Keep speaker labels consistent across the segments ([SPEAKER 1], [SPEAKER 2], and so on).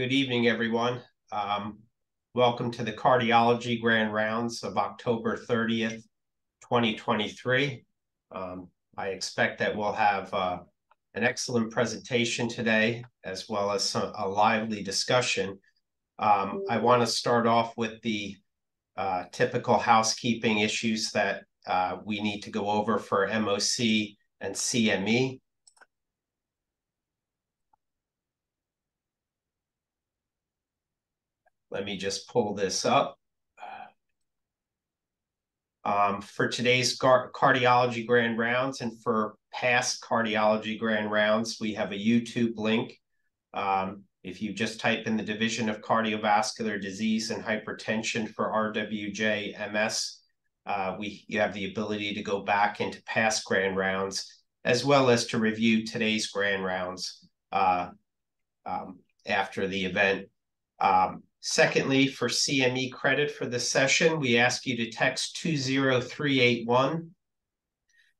[SPEAKER 1] Good evening, everyone. Um, welcome to the Cardiology Grand Rounds of October 30th, 2023. Um, I expect that we'll have uh, an excellent presentation today, as well as some, a lively discussion. Um, I want to start off with the uh, typical housekeeping issues that uh, we need to go over for MOC and CME. Let me just pull this up. Um, for today's cardiology grand rounds and for past cardiology grand rounds, we have a YouTube link. Um, if you just type in the Division of Cardiovascular Disease and Hypertension for RWJ MS, uh, we you have the ability to go back into past grand rounds as well as to review today's grand rounds uh, um, after the event. Um, Secondly, for CME credit for this session, we ask you to text 20381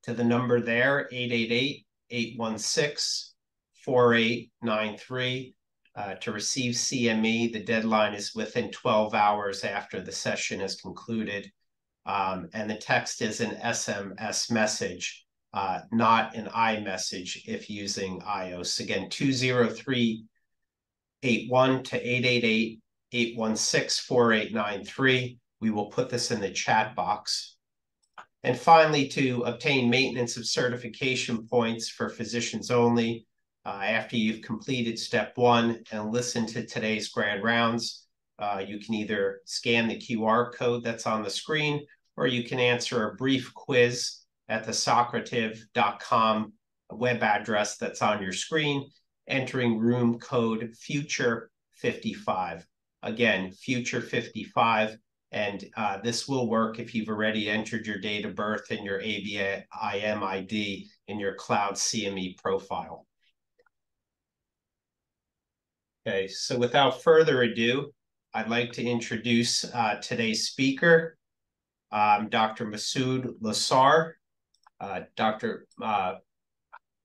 [SPEAKER 1] to the number there, 888-816-4893. Uh, to receive CME, the deadline is within 12 hours after the session is concluded. Um, and the text is an SMS message, uh, not an iMessage if using iOS. Again, 20381 to 888 816-4893. We will put this in the chat box. And finally, to obtain maintenance of certification points for physicians only, uh, after you've completed step one and listened to today's grand rounds, uh, you can either scan the QR code that's on the screen, or you can answer a brief quiz at the Socrative.com web address that's on your screen, entering room code future 55. Again, future 55. And uh, this will work if you've already entered your date of birth and your ABIM ID in your Cloud CME profile. Okay, so without further ado, I'd like to introduce uh, today's speaker, um, Dr. Masood Leesar. Uh, Dr.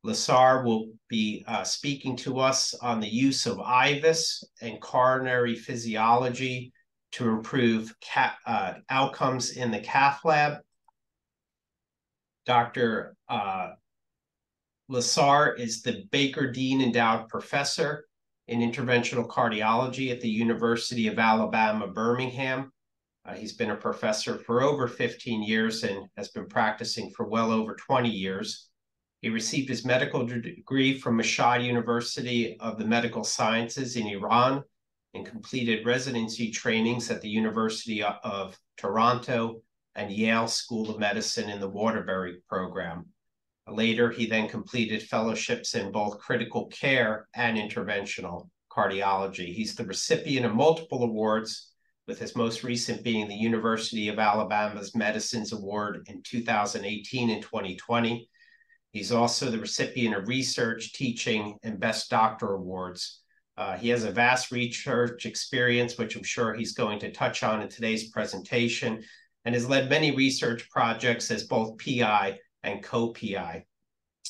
[SPEAKER 1] Leesar will be uh, speaking to us on the use of IVUS and coronary physiology to improve uh, outcomes in the cath lab. Dr. Uh, Leesar is the Baker Dean Endowed Professor in Interventional Cardiology at the University of Alabama, Birmingham. Uh, he's been a professor for over 15 years and has been practicing for well over 20 years. He received his medical degree from Mashhad University of the Medical Sciences in Iran and completed residency trainings at the University of Toronto and Yale School of Medicine in the Waterbury program. Later, he then completed fellowships in both critical care and interventional cardiology. He's the recipient of multiple awards, with his most recent being the University of Alabama's Medicines Award in 2018 and 2020 He's also the recipient of research, teaching, and Best Doctor awards. Uh, he has a vast research experience, which I'm sure he's going to touch on in today's presentation, and has led many research projects as both PI and co-PI.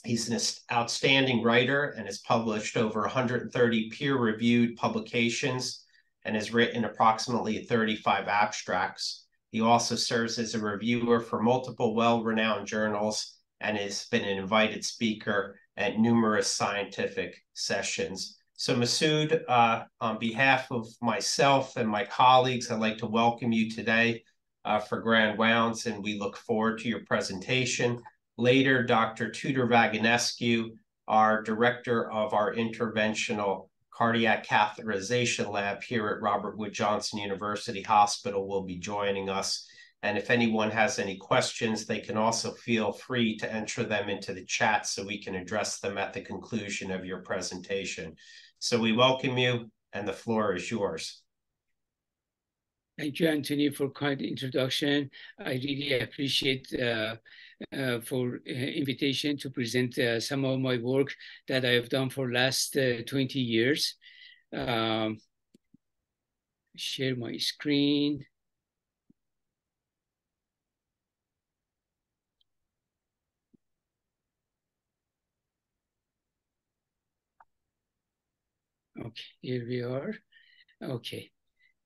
[SPEAKER 1] He's an outstanding writer and has published over 130 peer-reviewed publications and has written approximately 35 abstracts. He also serves as a reviewer for multiple well-renowned journals and has been an invited speaker at numerous scientific sessions. So Masoud, uh, on behalf of myself and my colleagues, I'd like to welcome you today uh, for Grand Rounds, and we look forward to your presentation. Later, Dr. Tudor Vagaonescu, our director of our interventional cardiac catheterization lab here at Robert Wood Johnson University Hospital, will be joining us and if anyone has any questions, they can also feel free to enter them into the chat so we can address them at the conclusion of your presentation. So we welcome you and the floor is yours.
[SPEAKER 2] Thank you, Anthony, for kind introduction. I really appreciate uh, uh, for uh, invitation to present uh, some of my work that I have done for last uh, 20 years. Um, share my screen. Okay, here we are. Okay,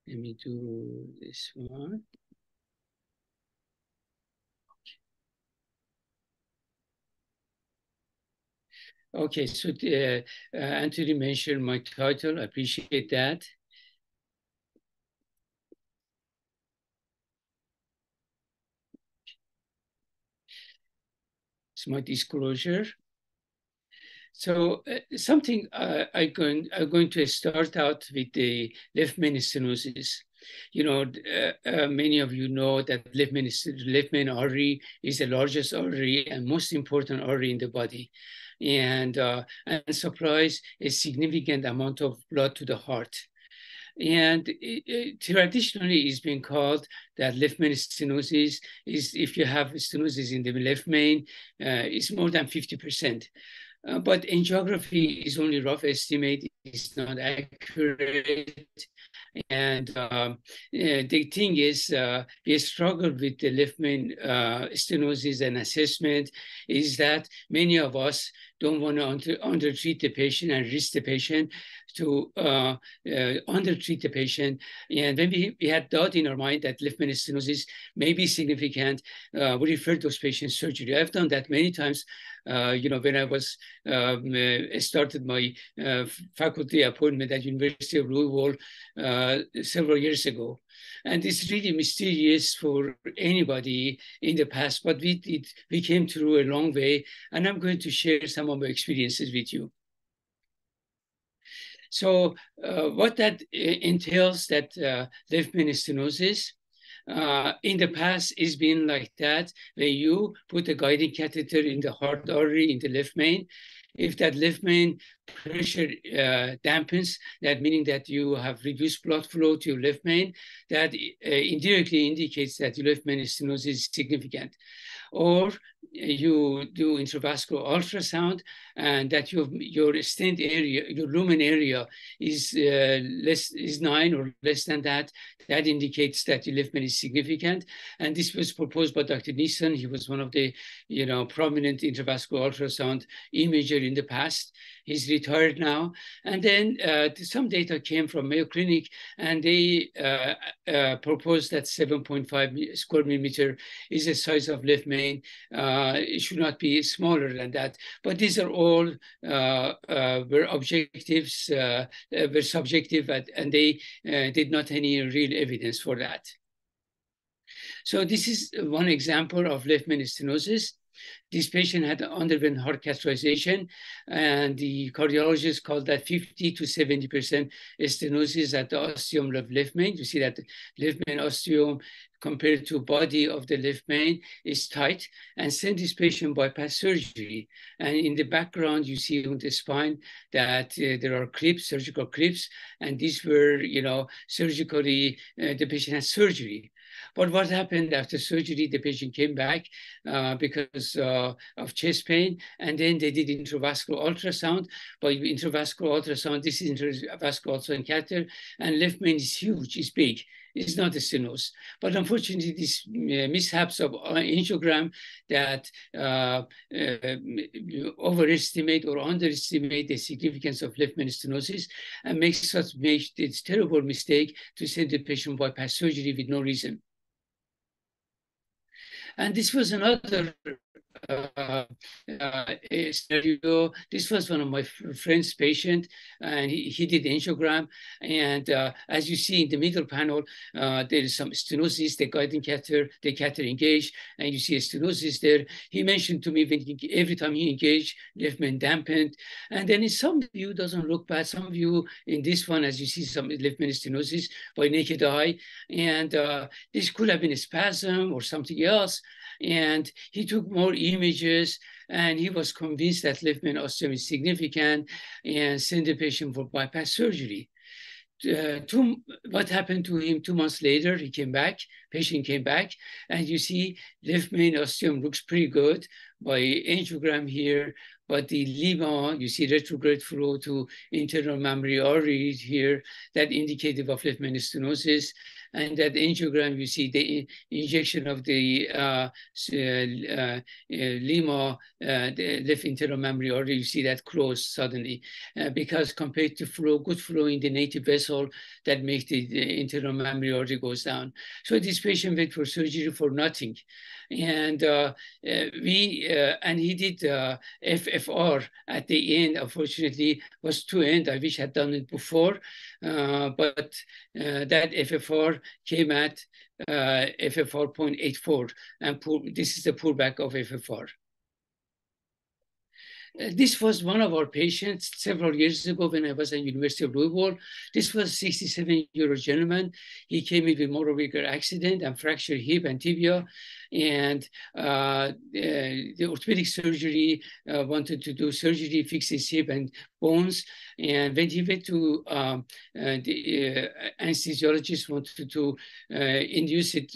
[SPEAKER 2] let me do this one. Okay, so uh, uh, Anthony mentioned my title. I appreciate that. It's my disclosure. So uh, something uh, I going, I'm going to start out with the left main stenosis. You know, uh, uh, many of you know that left main, left main artery is the largest artery and most important artery in the body and, uh, and supplies a significant amount of blood to the heart. And it, it, traditionally, it's been called that left main stenosis is if you have stenosis in the left main, uh, it's more than 50%. Uh, but angiography is only rough estimate, it's not accurate. And um, the thing is, uh, we struggle with the left main uh, stenosis and assessment is that many of us don't want to under, undertreat the patient and risk the patient to uh, uh, undertreat the patient. And then we, we had doubt in our mind that left stenosis may be significant, uh, we referred those patients surgery. I've done that many times. Uh, you know, when I was um, uh, started my uh, faculty appointment at University of Louisville several years ago. And it's really mysterious for anybody in the past, but we, it, we came through a long way. And I'm going to share some of my experiences with you. So uh, what that uh, entails that uh, left main stenosis uh, in the past it's been like that where you put a guiding catheter in the heart artery in the left main if that left main pressure uh, dampens, that meaning that you have reduced blood flow to your left main, that uh, indirectly indicates that your left main stenosis is significant. Or you do intravascular ultrasound and that your your stent area, your lumen area is uh, less is nine or less than that. That indicates that left main is significant. And this was proposed by Dr. Nissen. He was one of the you know prominent intravascular ultrasound imager in the past. He's retired now. And then uh, some data came from Mayo Clinic, and they uh, uh proposed that 7.5 square millimeter is the size of left main. Uh, Uh, it should not be smaller than that. But these are all uh, uh were objectives, uh, were subjective, and they did not any real evidence for that. So this is one example of left main stenosis. This patient had underwent heart catheterization, and the cardiologist called that 50 to 70% stenosis at the ostium of left main. You see that left main ostium compared to body of the left main is tight and send this patient bypass surgery. And in the background, you see on the spine that uh, there are clips, surgical clips, and these were, you know, surgically, uh, the patient has surgery. But what happened after surgery, the patient came back uh, because uh, of chest pain, and then they did intravascular ultrasound. By intravascular ultrasound, this is intravascular ultrasound catheter, and left main is huge, it's big. It's not a stenosis. But unfortunately, these uh, mishaps of uh, angiogram that uh, uh, overestimate or underestimate the significance of left main stenosis and makes us make this terrible mistake to send the patient bypass surgery with no reason. And this was another uh, uh. This was one of my friend's patient, and he, he did angiogram. And uh, as you see in the middle panel, uh, there is some stenosis, the guiding catheter, the catheter engaged, and you see a stenosis there. He mentioned to me when he, every time he engaged, left main dampened. And then in some view, doesn't look bad. Some view in this one, as you see some left main stenosis by naked eye. And uh, this could have been a spasm or something else. And he took more images and he was convinced that left main ostium is significant and sent the patient for bypass surgery. Uh, two, what happened to him two months later, he came back, patient came back, and you see left main ostium looks pretty good by angiogram here, but the Lima, you see retrograde flow to internal mammary arteries here, that indicative of left main stenosis. And that angiogram, you see the injection of the uh, uh, uh, lima, the left internal mammary artery, you see that close suddenly. because compared to flow, good flow in the native vessel, that makes the, the internal mammary artery goes down. So this patient went for surgery for nothing and uh, uh, we uh, and he did FFR at the end. Unfortunately, was too end. I wish I'd done it before, but that FFR came at FFR 0.84, and poor, this is the pullback of FFR. Uh, this was one of our patients several years ago when I was at University of Louisville. This was a 67-year-old gentleman. He came in with a motor vehicle accident and fractured hip and tibia and uh, the orthopedic surgery uh, wanted to do surgery, fix his hip and bones. And when he went to um, uh, the anesthesiologist wanted to induce it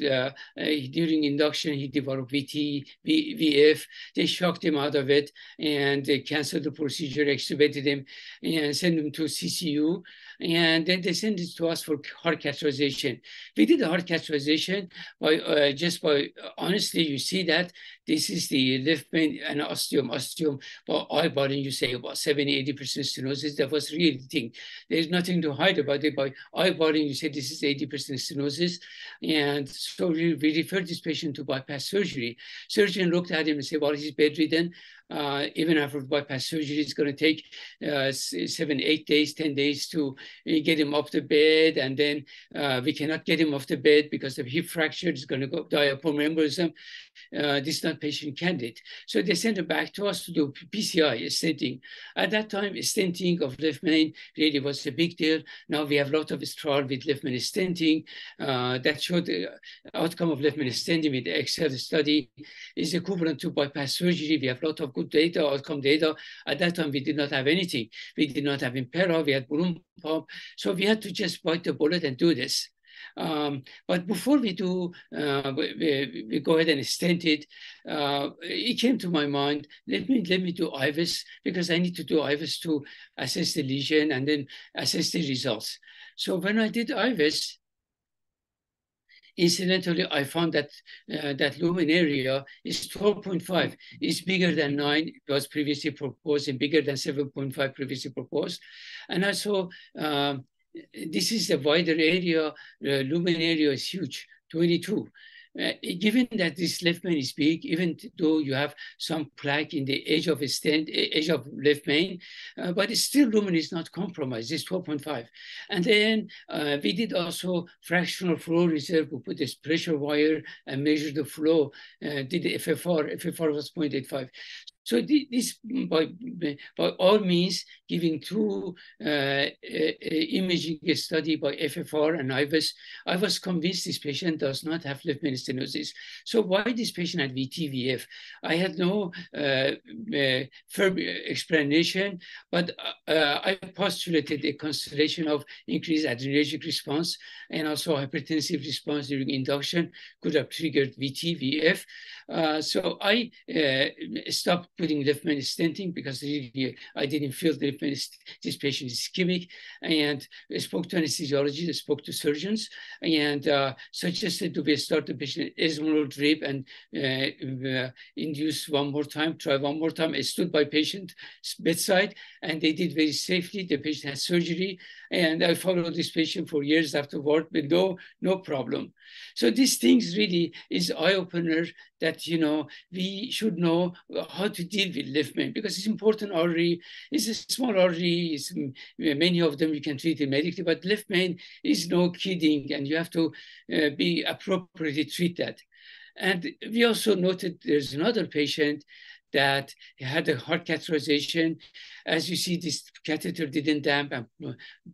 [SPEAKER 2] during induction, he developed VT, v, VF. They shocked him out of it and they canceled the procedure, extubated him, and sent him to CCU and then they sent it to us for heart catheterization. We did the heart catheterization by uh, just by honestly, you see that this is the left main and ostium, ostium, but eyeballing, you say about 70, 80% stenosis. That was really thing. There's nothing to hide about it. By eyeballing, you say this is 80% stenosis. And so we, we referred this patient to bypass surgery. Surgeon looked at him and said, well, he's bedridden. Uh, even after bypass surgery, it's going to take uh, seven, eight days, 10 days to uh, get him off the bed. And then uh, we cannot get him off the bed because of hip fracture. It's going to go die of pulmonary. Uh, this is not patient candidate. So they sent him back to us to do PCI, stenting. At that time, stenting of left main really was a big deal. Now we have a lot of trial with left main stenting uh, that showed the outcome of left main stenting with the Excel study is equivalent to bypass surgery. We have a lot of good data, outcome data. At that time, we did not have anything. We did not have Impella, we had balloon pump. So we had to just bite the bullet and do this. Um, but before we do, uh, we, we, go ahead and stent it, uh, it came to my mind, let me, let me do IVUS because I need to do IVUS to assess the lesion and then assess the results. So when I did IVUS, Incidentally, I found that uh, that lumen area is 12.5. It's bigger than 9. It was previously proposed and bigger than 7.5 previously proposed. And also, saw um, this is a wider area. Uh, lumen area is huge, 22. Uh, given that this left main is big, even though you have some plaque in the edge of a stent, edge of left main, uh, but it's still lumen is not compromised. It's 12.5. And then uh, we did also fractional flow reserve. We put this pressure wire and measured the flow. Uh, did the FFR. FFR was 0.85. So this, by, by all means, giving two uh, imaging study by FFR and IVUS, I was convinced this patient does not have left stenosis. So why this patient had VTVF? I had no uh, uh, firm explanation, but uh, I postulated a constellation of increased adrenergic response and also hypertensive response during induction could have triggered VTVF. Uh, so I uh, stopped putting left main stenting because really, I didn't feel the left main this patient is ischemic and I spoke to anesthesiologists, I spoke to surgeons and uh, suggested to be start the patient ESMO drip and uh, uh, induce one more time, try one more time. I stood by patient bedside and they did very safely. The patient had surgery and I followed this patient for years afterward with no, no problem. So these things really is eye-opener that, you know, we should know how to deal with left main because it's important artery. It's a small artery. It's, many of them you can treat it medically, but left main is no kidding and you have to uh, be appropriately treat that. And we also noted there's another patient that had a heart catheterization. As you see, this catheter didn't dampen.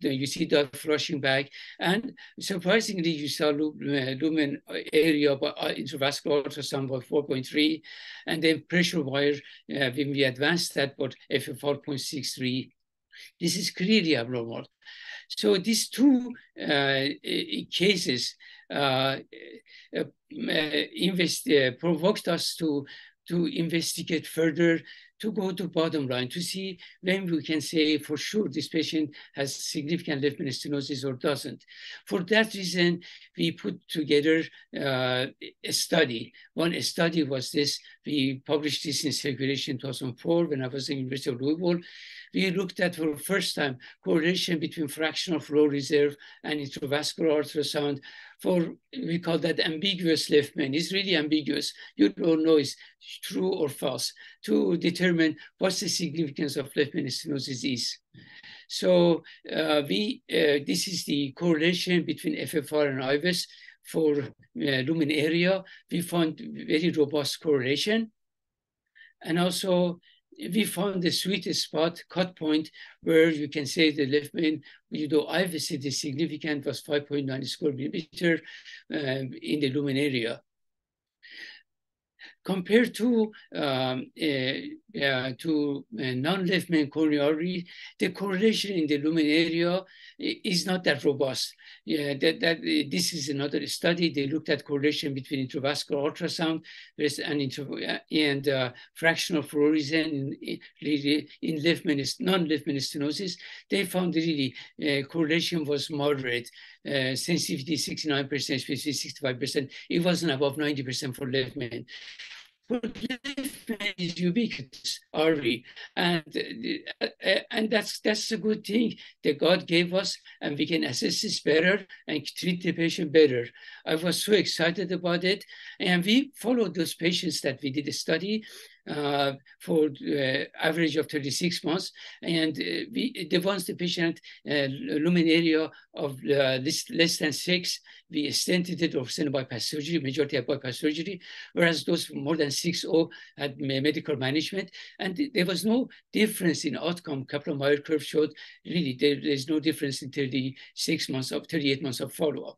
[SPEAKER 2] You see the flushing back. And surprisingly, you saw lumen area by uh, intravascular ultrasound by 4.3. And then pressure wire, uh, when we advanced that, but FF4.63. This is clearly abnormal. So these two uh, cases uh, uh, invest, uh, provoked us to to investigate further to go to bottom line to see when we can say for sure this patient has significant left stenosis or doesn't. For that reason, we put together uh, a study. One study was this, we published this in Circulation 2004 when I was in the University of Louisville we looked at for the first time correlation between fractional flow reserve and intravascular ultrasound for, we call that ambiguous left main. It's really ambiguous. You don't know it's true or false to determine what's the significance of left main stenosis is. So uh, we, uh, this is the correlation between FFR and IVUS for uh, lumen area. We found very robust correlation. And also we found the sweetest spot, cut point, where you can say the left main, you know, IVC, the significant was 5.9 square millimeter um, in the lumen area compared to um, uh, uh, to uh, non-left main coronary, the correlation in the lumen area is not that robust. Yeah, that, that this is another study. They looked at correlation between intravascular ultrasound and, and uh, fractional flow reserve in, in left main, non-left main stenosis. They found really uh, correlation was moderate. Uh, sensitivity 69%, specificity 65%. It wasn't above 90% for left main. But is ubiquitous, we? And, and that's, that's a good thing that God gave us, and we can assess this better and treat the patient better. I was so excited about it. And we followed those patients that we did a study uh, for uh, average of 36 months. And uh, we, the ones the patient uh, lumen area of uh, less, less than six, we stented it or sent bypass surgery, majority had bypass surgery, whereas those more than 6-0 had medical management. And there was no difference in outcome. Kaplan-Meier curve showed really there, there's no difference in 36 months of 38 months of follow-up.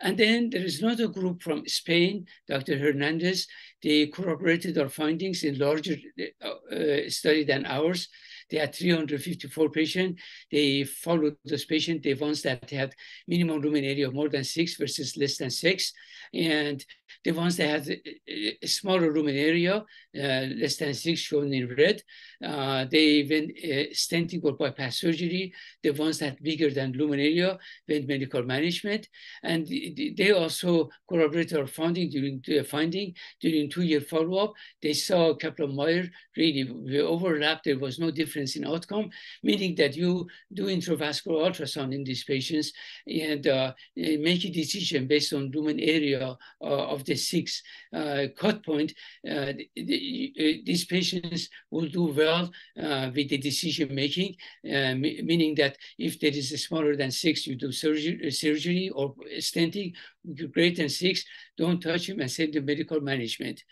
[SPEAKER 2] And then there is another group from Spain, Dr. Hernandez. They corroborated our findings in larger uh, uh, study than ours. They had 354 patients. They followed those patients, the ones that had minimum lumen area of more than six versus less than six. And the ones that had a smaller lumen area, uh, less than six shown in red, uh, they went uh, stenting or bypass surgery. The ones that bigger than lumen area went medical management. And they also corroborated our finding during the finding during two-year follow-up. They saw Kaplan-Meier really overlap. There was no difference in outcome, meaning that you do intravascular ultrasound in these patients and uh, make a decision based on lumen area uh, of the six uh, cut point. Uh, the, uh, these patients will do well with the decision making, meaning that if there is a smaller than six, you do surgery, surgery or stenting greater than six, don't touch him and send the medical management.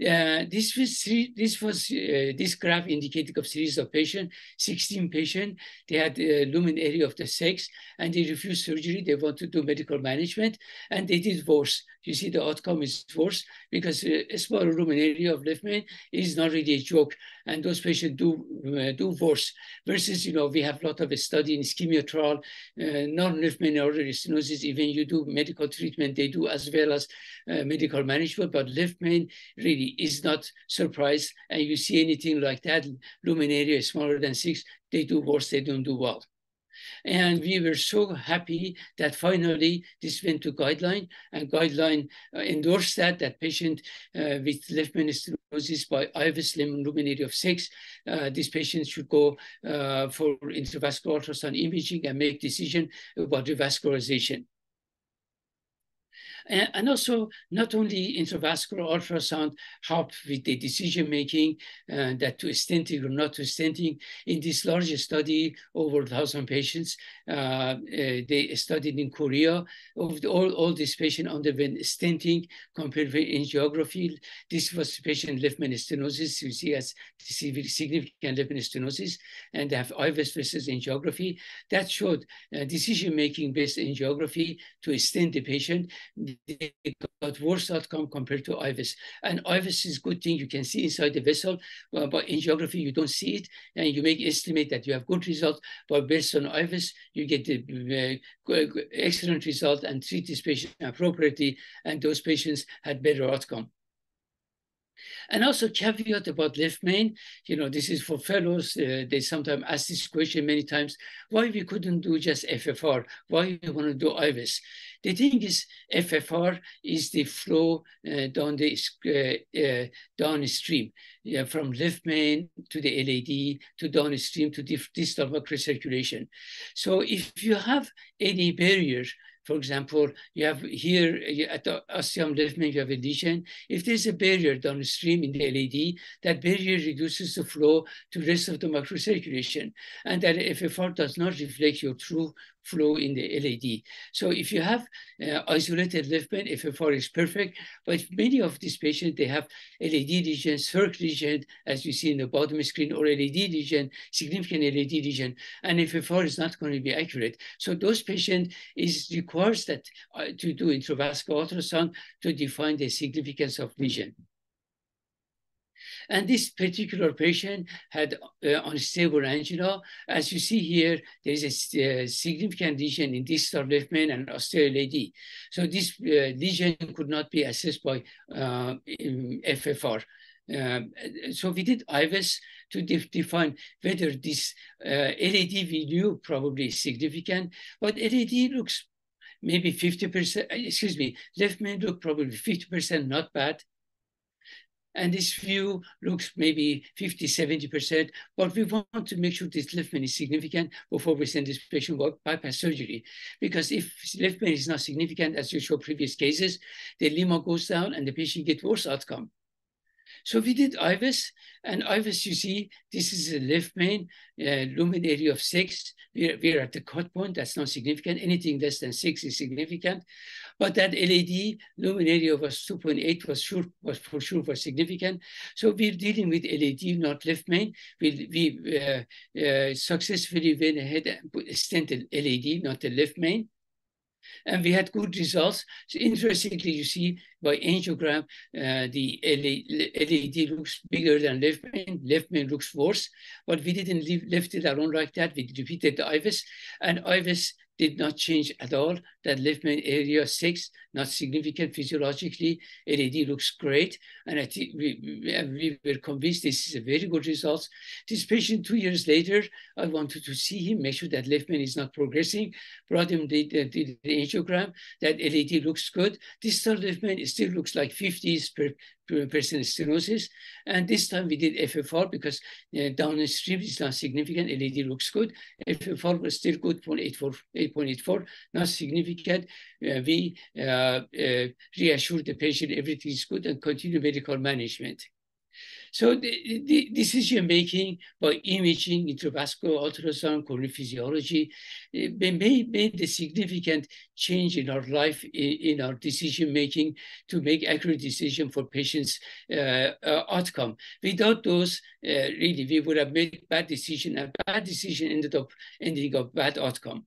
[SPEAKER 2] Uh, this was this was uh, this graph indicating of series of patients, 16 patients. They had uh, lumen area of the sex and they refused surgery. They want to do medical management and they did worse. You see the outcome is worse because uh, a small lumen area of left main is not really a joke and those patients do uh, do worse. Versus, you know, we have a lot of study in ischemia trial, uh, non-left main artery stenosis, even you do medical treatment, they do as well as uh, medical management, but left main really is not surprised. And you see anything like that, lumen area is smaller than six, they do worse, they don't do well. And we were so happy that finally this went to guideline and guideline uh, endorsed that, that patient uh, with left stenosis by IVUS lumen area of six, uh, this patient should go uh, for intravascular ultrasound imaging and make decision about revascularization. And, also, not only intravascular ultrasound help with the decision making uh, that to stenting or not to stenting. In this large study, over 1,000 patients, uh, uh, they studied in Korea. Of the, all, all these patients underwent stenting compared with angiography. This was patient left main stenosis. You see as significant left stenosis, and they have IVUS versus angiography. That showed uh, decision making based angiography to stent the patient they got worse outcome compared to IVUS. And IVUS is a good thing. You can see inside the vessel, but angiography you don't see it. And you make estimate that you have good result, but based on IVUS, you get the uh, excellent result and treat this patient appropriately. And those patients had better outcome. And also caveat about left main, you know, this is for fellows, uh, they sometimes ask this question many times, why we couldn't do just FFR? Why we want to do IVUS? The thing is, FFR is the flow uh, down the uh, uh, downstream, yeah, from left main to the LAD to downstream to distal circulation. So if you have any barrier for example, you have here at the ostium left you have a lesion. If there's a barrier downstream in the LAD, that barrier reduces the flow to rest of the microcirculation. And that FFR does not reflect your true flow in the LAD. So if you have uh, isolated left main, FFR is perfect, but many of these patients, they have LAD lesion, circ lesion, as you see in the bottom screen, or LAD lesion, significant LAD lesion, and FFR is not going to be accurate. So those patients is requires that uh, to do intravascular ultrasound to define the significance of lesion. And this particular patient had uh, unstable angina. As you see here, there is a uh, significant lesion in distal left main and posterior AD. So this uh, lesion could not be assessed by uh, FFR. Um, so we did IVUS to de define whether this uh, LAD we knew probably significant, but LAD looks maybe 50%, excuse me, left main look probably 50% not bad. And this view looks maybe 50, 70%, but we want to make sure this left main is significant before we send this patient for bypass surgery. Because if left main is not significant, as you show previous cases, the lima goes down and the patient gets worse outcome. So we did IVUS, and IVUS, you see, this is a left main, uh, lumen area of six. We're, we're at the cut point, that's not significant. Anything less than six is significant. But that LAD lumen area was 2.8 was sure was for sure was significant. So we're dealing with LAD, not left main. We, we uh, uh, successfully went ahead and stented LAD, not the left main and we had good results. So interestingly, you see by angiogram, uh, the LAD looks bigger than left main, left main looks worse, but we didn't leave, left it alone like that. We repeated the IVUS, and IVUS did not change at all. That left main area six, not significant physiologically. LAD looks great. And I think we, we, were convinced this is a very good result. This patient, two years later, I wanted to see him, make sure that left main is not progressing. Brought him the, the, the, the angiogram. That LAD looks good. Distal left main still looks like 50s per, percent stenosis. And this time we did FFR because uh, downstream is not significant. LAD looks good. FFR was still good, 8.84, not significant. Uh, we uh, uh, reassured the patient everything is good and continue medical management. So the, the decision making by imaging, intravascular ultrasound, coronary physiology, eh, made, made a significant change in our life, in, in our decision making to make accurate decision for patients' uh, uh, outcome. Without those, uh, really, we would have made bad decision, and bad decision ended up ending up bad outcome.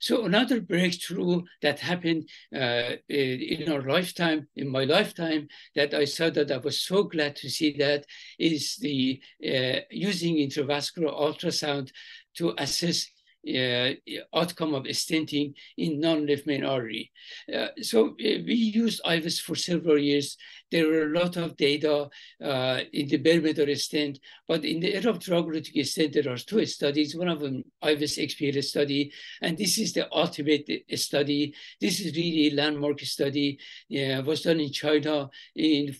[SPEAKER 2] So another breakthrough that happened uh, in our lifetime, in my lifetime, that I saw that I was so glad to see that is the uh, using intravascular ultrasound to assess uh, outcome of stenting in non-left main artery. Uh, so uh, we used IVUS for several years. There were a lot of data uh, in the metal stent, but in the era of drug-eluting stent, there are two studies. One of them, IVUS XPL study, and this is the ultimate study. This is really a landmark study. Yeah, was done in China in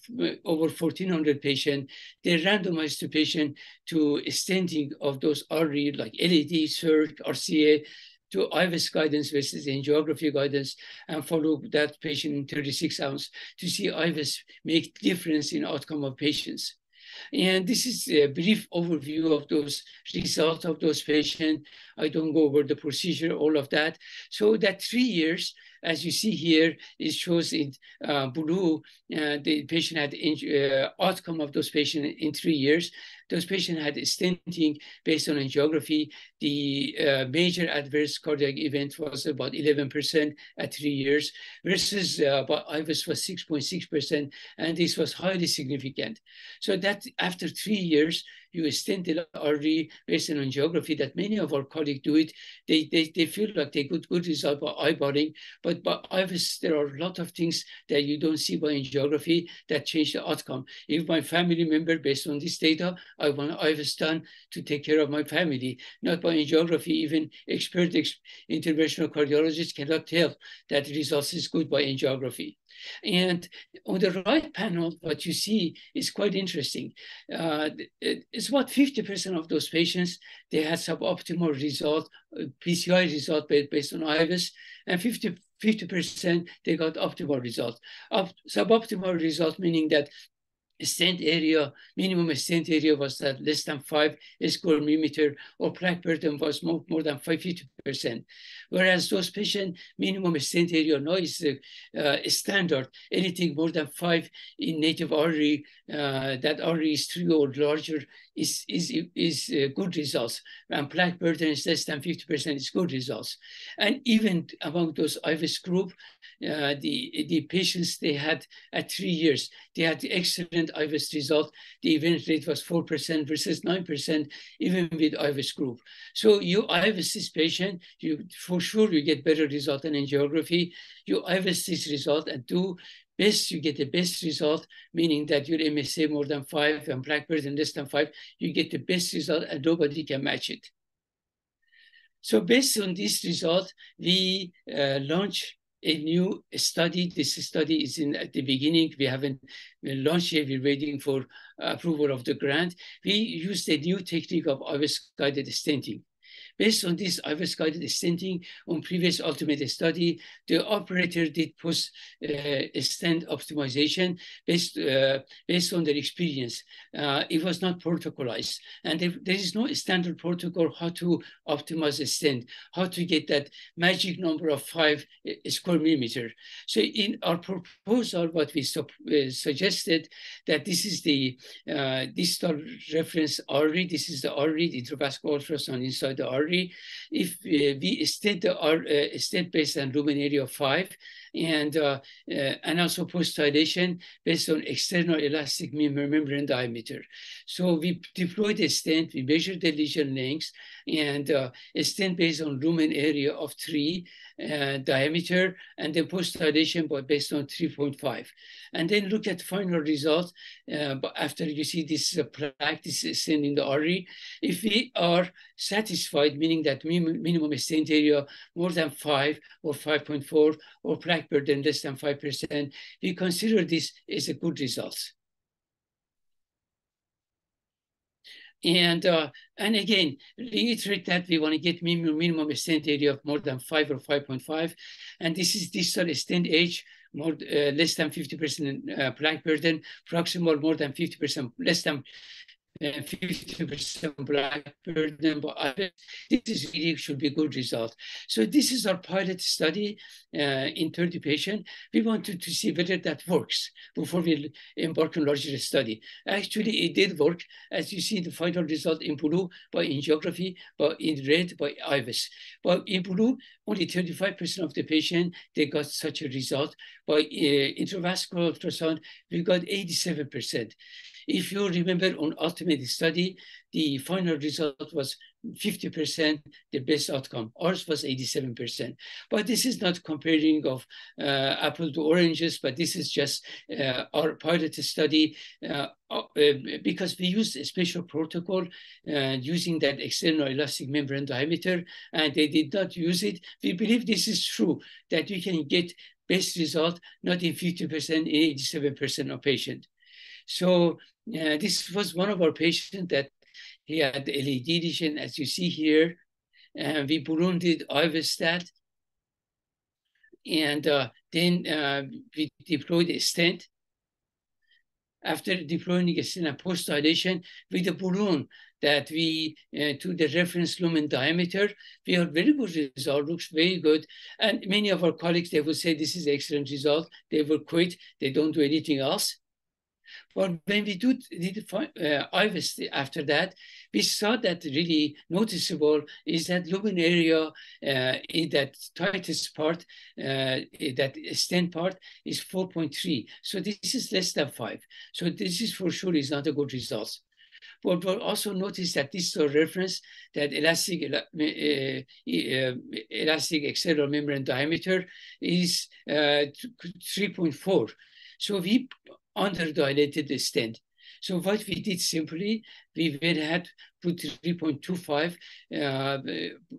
[SPEAKER 2] over 1,400 patients. They randomized the patient to stenting of those artery like LAD, CIRC, RCA, to IVUS guidance versus angiography guidance and follow that patient in 36 hours to see IVUS make difference in outcome of patients. And this is a brief overview of those results of those patients. I don't go over the procedure, all of that. So that three years, as you see here, it shows in uh, blue, uh, the patient had uh, outcome of those patients in three years. Those patients had stenting based on angiography. The uh, major adverse cardiac event was about 11% at three years versus uh, IVUS was 6.6%, and this was highly significant. So that after three years, you extend the artery based on angiography that many of our colleagues do it. They, they, they feel like they get good result by eyeballing, but by IVUS, there are a lot of things that you don't see by angiography that change the outcome. If my family member, based on this data, I want IVUS done to take care of my family, not by angiography. Even expert ex interventional cardiologists cannot tell that the results is good by angiography. And on the right panel, what you see is quite interesting. Uh, it's about 50% of those patients, they had suboptimal result, uh, PCI result based on IVUS, and 50 50% they got optimal result. suboptimal result meaning that stent area, minimum stent area was that less than five square millimeter, or plaque burden was more, more than 50%. Whereas those patient minimum stent area now is uh, standard, anything more than five in native artery, uh, that artery is three or larger is, is, is uh, good results. And plaque burden is less than 50% is good results. And even among those IVUS group, uh, the, the patients they had at three years, they had excellent IVUS result. The event rate was 4% versus 9%, even with IVUS group. So you IVUS this patient, you for sure you get better result in angiography. You IVUS this result and do best, you get the best result, meaning that your MSA more than five and plaque burden less than five, you get the best result and nobody can match it. So based on this result, we uh, launch a new study. This study is in at the beginning. We haven't launched yet. We're waiting for uh, approval of the grant. We used a new technique of IVUS guided stenting. Based on this IVUS guided stenting on previous ultimate study, the operator did post uh, optimization based, uh, based on their experience. Uh, it was not protocolized. And there, there is no standard protocol how to optimize a how to get that magic number of five uh, square millimeter. So in our proposal, what we uh, suggested that this is the distal reference artery, this is the the intravascular ultrasound inside the if we state uh, state based on lumen area of five and uh, and also post dilation based on external elastic membrane diameter. So we deployed a stent, we measured the lesion length and a stent based on lumen area of three uh, diameter and then post dilation but based on 3.5 and then look at final result uh, after you see this uh, plaque this is in the artery if we are satisfied meaning that minimum stent area more than 5 or 5.4 or plaque burden less than 5% we consider this as a good result And uh, and again, reiterate that we want to get minimum, minimum stent area of more than five or 5.5. And this is distal extent age, more uh, less than 50% uh, burden, proximal more than 50% less than 50% plaque burden, but this is really should be good result. So this is our pilot study uh, in 30 patients. We wanted to see whether that works before we embark on larger study. Actually, it did work. As you see the final result in blue by angiography, but in red by IVUS. But in blue, only 35% of the patient, they got such a result. By uh, intravascular ultrasound, we got 87%. If you remember on ultimate study, the final result was 50% the best outcome. Ours was 87%. But this is not comparing of uh, apple to oranges, but this is just uh, our pilot study uh, uh because we used a special protocol uh, using that external elastic membrane diameter, and they did not use it. We believe this is true, that you can get best result not in 50%, in 87% of patient. So uh, this was one of our patients that he had LAD lesion, as you see here. And we Burundid Ivostat. And uh, then uh, we deployed a stent. After deploying a stent and post dilation with a balloon that we, uh, to the reference lumen diameter, we have very good result, looks very good. And many of our colleagues, they will say this is excellent result. They will quit, they don't do anything else. But when we do, did uh, IVUS after that, we saw that really noticeable is that lumen area uh, in that tightest part, uh, that stent part is 4.3. So this is less than five. So this is for sure is not a good result. But we'll also notice that this is a reference that elastic uh, uh, elastic external membrane diameter is uh, 3.4. So we underdilated the stent. So what we did simply, we will had put 3.25 uh,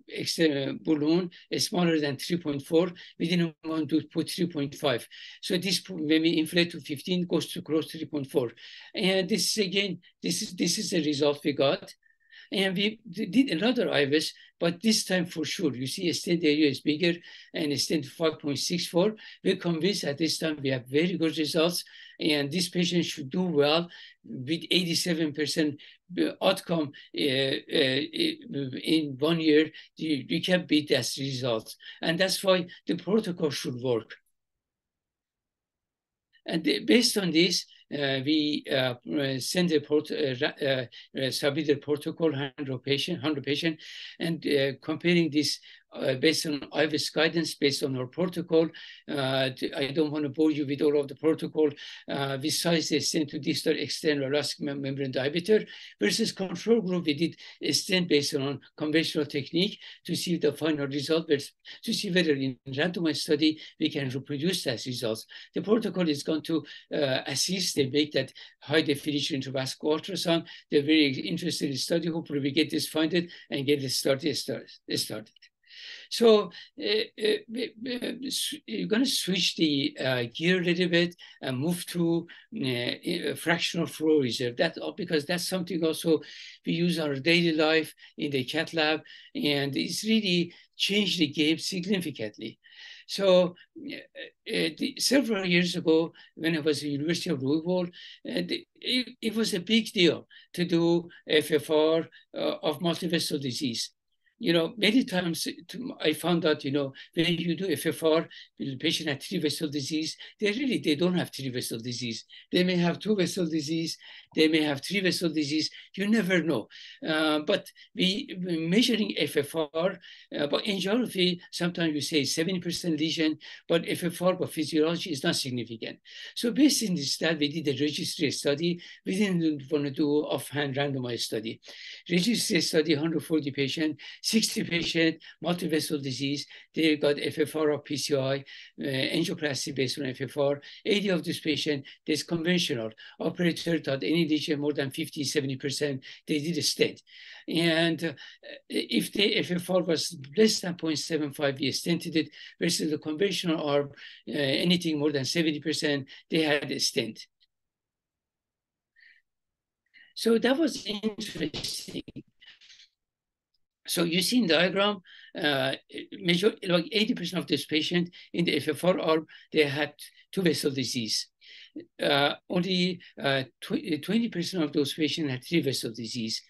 [SPEAKER 2] external balloon smaller than 3.4. We didn't want to put 3.5. So this when we inflate to 15 goes to close 3.4. And this is again, this is this is the result we got. And we did another IVUS, but this time for sure, you see a stent area is bigger and a stent 5.64. We're convinced at this time we have very good results and this patient should do well with 87% outcome uh, uh, in one year, you, you can beat that results. And that's why the protocol should work. And based on this, uh, Uh, we uh, uh, send a port, uh, uh submit a protocol 100 patient, 100 patient, and comparing this uh, based on IVUS guidance, based on our protocol. Uh, I don't want to bore you with all of the protocol. Uh, we sized the stent to distal external elastic membrane diameter versus control group. We did a stent based on conventional technique to see the final result, to see whether in randomized study we can reproduce that results. The protocol is going to uh, assist. They make that high definition intravascular ultrasound. They're very interested in the study. Hopefully we get this funded and get it started. started. So uh, uh, you're going to switch the uh, gear a little bit and move to fractional flow reserve. That because that's something also we use in our daily life in the cath lab, and it's really changed the game significantly. So uh, the, several years ago, when I was at University of Louisville, uh, the, it, it, was a big deal to do FFR uh, of multivessel disease you know, many times I found out, you know, when you do FFR, the patient had three vessel disease, they really, they don't have three vessel disease. They may have two vessel disease, they may have three vessel disease, you never know. Uh, but we measuring FFR, uh, but angiography, sometimes you say 70% lesion, but FFR but physiology is not significant. So based on this study, we did a registry study. We didn't want to do offhand randomized study. Registry study, 140 patients, 60 patient, multivessel disease. They got FFR of PCI, uh, angioplasty based on FFR. 80 of this patient, this conventional. Operator thought any lesion more than 50, 70%, they did a stent. And uh, if the FFR was less than 0.75, we stented it, versus the conventional arm, uh, anything more than 70%, they had a stent. So that was interesting. So you see in the diagram, uh, like 80% of this patient in the FFR arm, they had two vessel disease. Uh, only 20% uh, of those patients had three vessel disease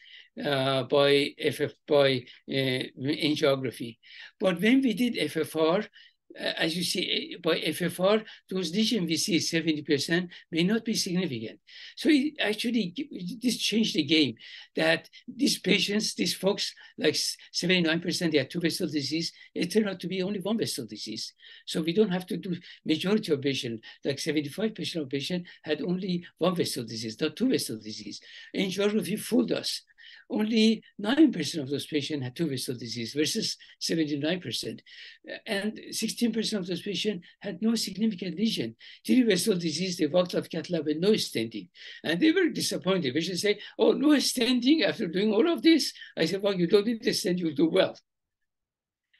[SPEAKER 2] uh, by FF by uh, angiography. But when we did FFR, as you see eh, by FFR, those lesions we see 70% may not be significant. So it actually, this changed the game that these patients, these folks, like 79%, they had two vessel disease, it turned out to be only one vessel disease. So we don't have to do majority of patients, like 75% of patients had only one vessel disease, not two vessel disease. Angiography fooled us only 9% of those patients had two vessel disease versus 79%. And 16% of those patients had no significant lesion. Three vessel disease, they walked off cath lab with no stenting. And they were disappointed. They should say, oh, no stenting after doing all of this? I said, well, you don't need to stent, you'll do well.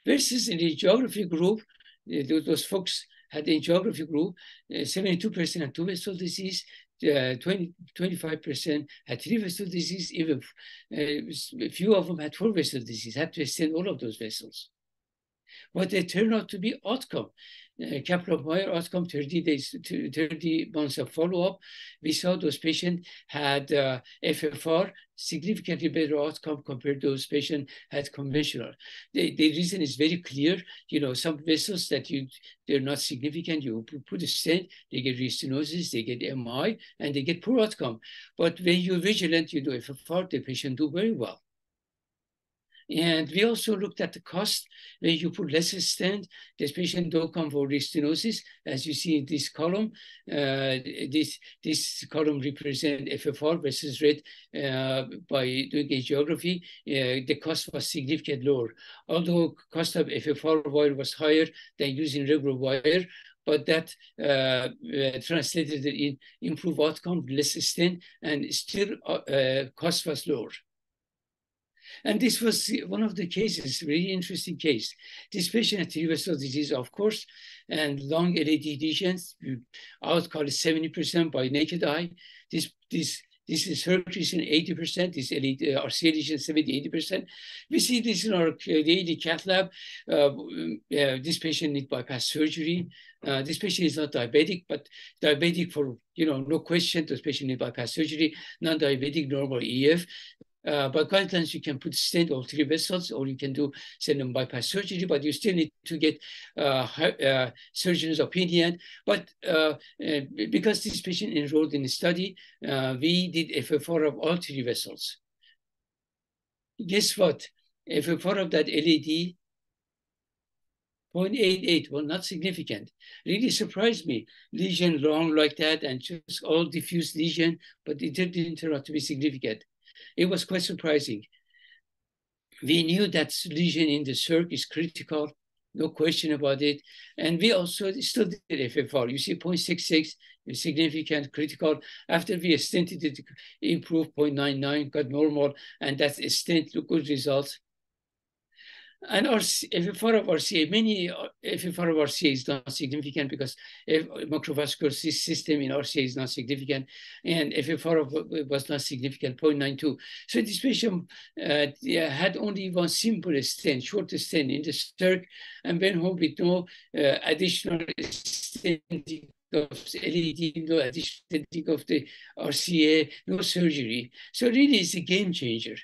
[SPEAKER 2] Versus in the angiography group, those folks had the angiography group, uh, 72% had two vessel disease, uh, 20, 25% had three vessel disease, even uh, a few of them had four vessel disease, had to extend all of those vessels. But they turned out to be outcome uh, Kaplan-Meier outcome 30 days to 30 months of follow-up, we saw those patients had uh, FFR significantly better outcome compared to those patients had conventional. The, the reason is very clear. You know, some vessels that you they're not significant, you put a stent, they get restenosis, they get MI, and they get poor outcome. But when you're vigilant, you do FFR, the patient do very well. And we also looked at the cost where you put less stent, this patient don't come for restenosis, as you see in this column. Uh, this, this column represents FFR versus red uh, by doing angiography. Uh, the cost was significantly lower. Although cost of FFR wire was higher than using regular wire, but that uh, uh, translated in improved outcome, less stent, and still uh, cost was lower. And this was one of the cases, really interesting case. This patient had cerebral disease, of course, and long LAD lesions. I would call it 70% by naked eye. This, this, this is Hercules 80%, this LAD, uh, RCA lesion 70, 80%. We see this in our daily cath lab. Uh, uh, this patient need bypass surgery. Uh, this patient is not diabetic, but diabetic for, you know, no question, this patient need bypass surgery, non-diabetic normal EF. Uh, by guidelines, you can put stent or three vessels, or you can do stent bypass surgery, but you still need to get uh, uh, surgeon's opinion. But uh, because this patient enrolled in the study, uh, we did FFR of all three vessels. Guess what? FFR of that LAD 0.88, well, not significant. Really surprised me. Lesion long like that and just all diffuse lesion, but it didn't turn out to be significant. It was quite surprising. We knew that lesion in the circ is critical, no question about it. And we also still did FFR. You see 0.66 is significant, critical. After we stented it, improved 0.99, got normal, and that's a stent, good results. And our FFR of RCA, many FFR of RCA is not significant because macrovascular system in RCA is not significant, and if FFR of, was not significant, 0.92. So this patient uh, had only one simple stent, short stent in the circ, and went home with no uh, additional stenting of LAD, no additional of the RCA, no surgery. So really it's a game changer.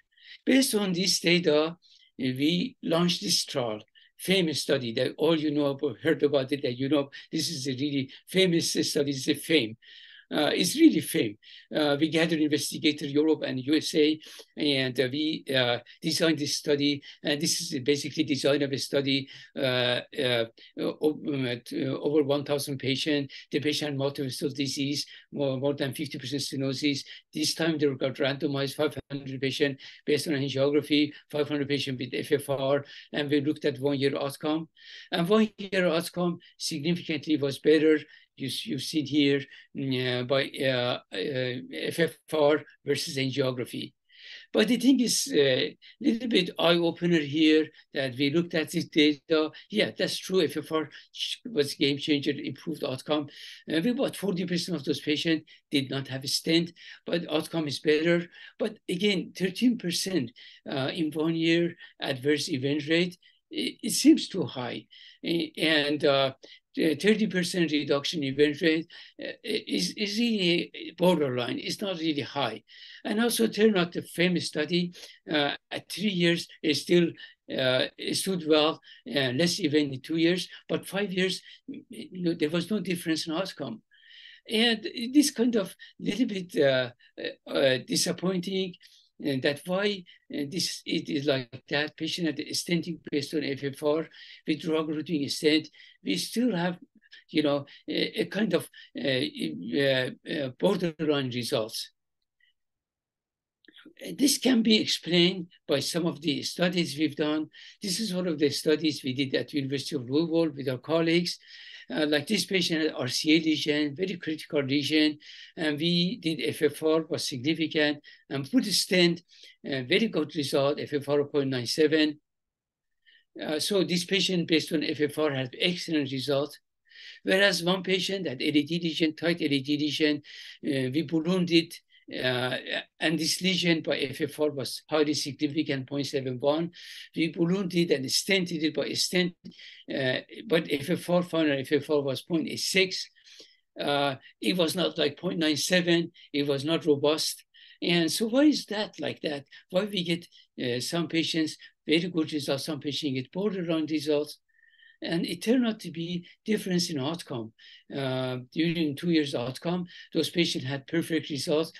[SPEAKER 2] Based on this data, we launched this trial, famous study that all you know about, heard about it, that you know this is a really famous study, it's a FAME uh, is really FAME. Uh, we gathered investigators Europe and USA, and uh, we uh, designed this study. And this is basically design of a study uh, uh, over 1,000 patients. The patient multiple disease, more, more than 50% stenosis. This time they got randomized 500 patients based on angiography, 500 patients with FFR, and we looked at one-year outcome. And one-year outcome significantly was better you, you see here uh, by uh, uh FFR versus angiography. But the thing is a uh, little bit eye-opener here that we looked at this data. Yeah, that's true. FFR was game changer, improved outcome. Uh, about 40% of those patients did not have a stent, but outcome is better. But again, 13% uh, in one year adverse event rate, it, seems too high. And uh, 30% reduction event rate uh, is, is really borderline. It's not really high. And also turned out the famous study uh, at three years is still uh, stood well, uh, less even in two years, but five years, you know, there was no difference in outcome. And this kind of little bit uh, uh, disappointing and that's why this it is like that. Patient at the stenting based on FFR with drug-eluting stent, we still have, you know, a, a kind of uh, uh, borderline results. This can be explained by some of the studies we've done. This is one of the studies we did at University of Louisville with our colleagues. Uh, like this patient had RCA lesion, very critical lesion, and we did FFR was significant and put a stent, uh, very good result, FFR 0.97. Uh, so this patient based on FFR had excellent result. Whereas one patient had LAD lesion, tight LAD lesion, uh, we ballooned it uh, and this lesion by FFR was highly significant, 0.71. We ballooned it and stented it by a stent, uh, but FFR final FFR was 0.86. Uh, it was not like 0.97. It was not robust. And so why is that like that? Why we get uh, some patients very good results, some patients get borderline results? And it turned out to be difference in outcome. Uh, during two years outcome, those patients had perfect results.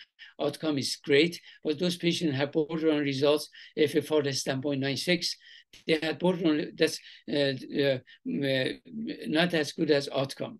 [SPEAKER 2] Outcome is great, but those patients have borderline results, FFR less than 0.96. They had borderline, that's uh, uh, not as good as outcome.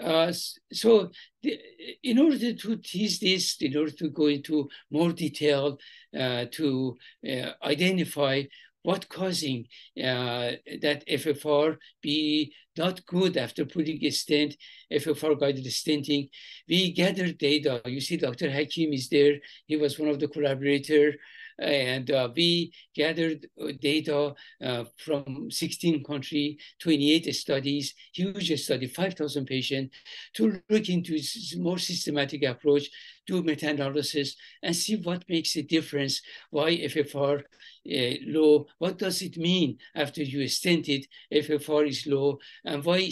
[SPEAKER 2] Uh, so the, in order to tease this, in order to go into more detail, uh, to uh, identify what causing uh, that FFR be not good after putting a stent, FFR guided stenting. We gathered data. You see Dr. Hakim is there. He was one of the collaborators and uh, we gathered uh, data uh, from 16 countries, 28 studies, huge study, 5,000 patients, to look into more systematic approach, do meta-analysis, and see what makes a difference, why FFR uh, low, what does it mean after you stent it, FFR is low, and why,